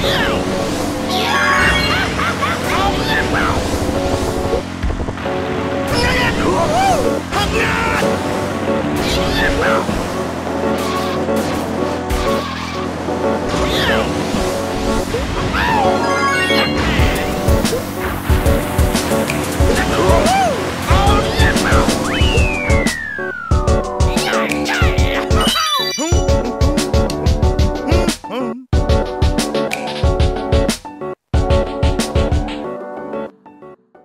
Yeah!